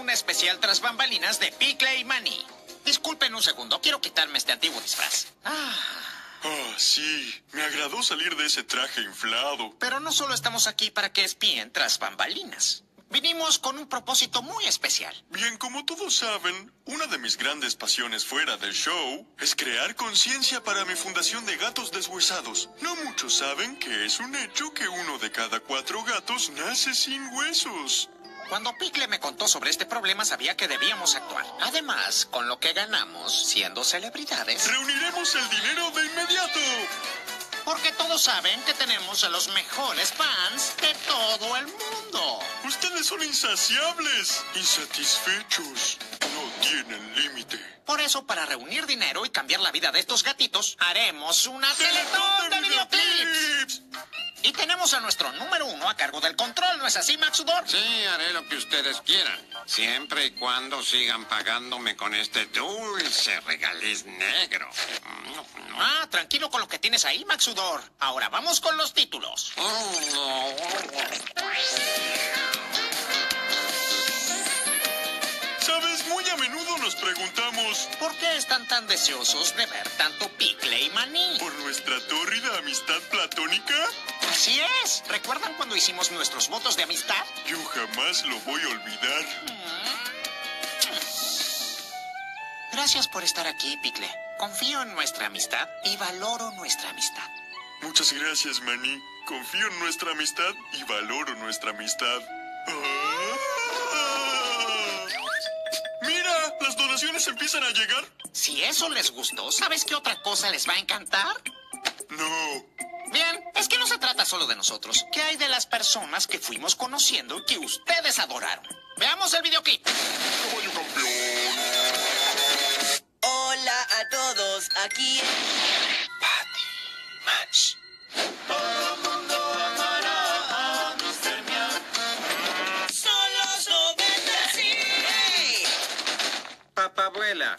un especial tras bambalinas de Picle y Maní. Disculpen un segundo, quiero quitarme este antiguo disfraz. Ah. Ah, sí. Me agradó salir de ese traje inflado. Pero no solo estamos aquí para que espíen tras bambalinas. Vinimos con un propósito muy especial. Bien, como todos saben, una de mis grandes pasiones fuera del show es crear conciencia para mi fundación de gatos deshuesados. No muchos saben que es un hecho que uno de cada cuatro gatos nace sin huesos. Cuando Picle me contó sobre este problema sabía que debíamos actuar. Además, con lo que ganamos siendo celebridades. Reuniremos el dinero de inmediato. Porque todos saben que tenemos a los mejores fans de todo el mundo. Ustedes son insaciables, insatisfechos. No tienen límite. Por eso, para reunir dinero y cambiar la vida de estos gatitos, haremos una teletón de videoclips. Y tenemos a nuestro número uno a cargo del control, ¿no es así, Maxudor? Sí, haré lo que ustedes quieran. Siempre y cuando sigan pagándome con este dulce regaliz negro. Ah, tranquilo con lo que tienes ahí, Maxudor. Ahora vamos con los títulos. Sabes, muy a menudo nos preguntamos ¿Por qué están tan deseosos de ver tanto picle y maní? por nuestra tórrida amistad platónica. Así es. ¿Recuerdan cuando hicimos nuestros votos de amistad? Yo jamás lo voy a olvidar. Gracias por estar aquí, Picle. Confío en nuestra amistad y valoro nuestra amistad. Muchas gracias, Manny. Confío en nuestra amistad y valoro nuestra amistad. Ah. Mira, las donaciones empiezan a llegar. Si eso les gustó, ¿sabes qué otra cosa les va a encantar? No. Es que no se trata solo de nosotros. ¿Qué hay de las personas que fuimos conociendo y que ustedes adoraron? Veamos el videoclip. Caballo campeón. Hola a todos, aquí son los 90 sí. Papabuela.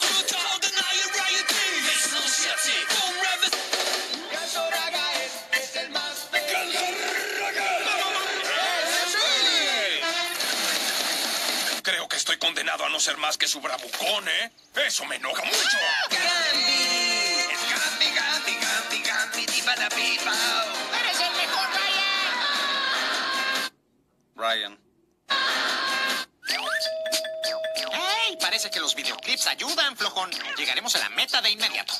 Estoy condenado a no ser más que su bravucón, ¿eh? Eso me enoja mucho. Gambi. Gambi, Gambi, Gambi, diva da pipa. ¡Eres el mejor, Ryan! Ryan. ¡Hey! Parece que los videoclips ayudan, flojón. Llegaremos a la meta de inmediato.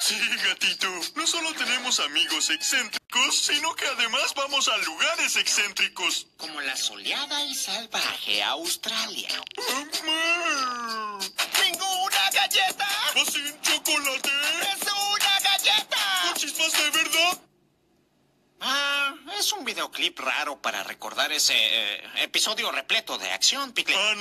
Sí, gatito. No solo tenemos amigos excéntricos, sino que además vamos a lugares excéntricos. Como la soleada y salvaje Australia. Mamá. ¡Ninguna galleta! ¿Vas sin chocolate? ¡Es una galleta! ¿Con chispas de verdad? Ah, es un videoclip raro para recordar ese eh, episodio repleto de acción, Picle. Ah,